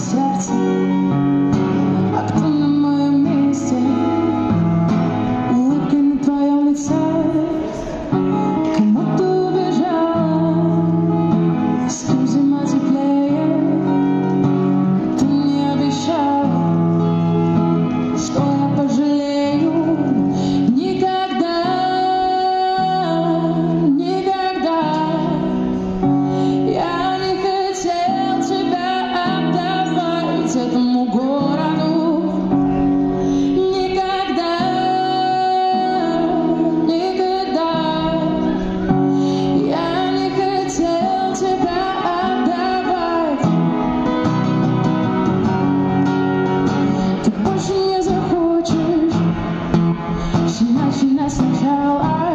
sun. she might, she might, she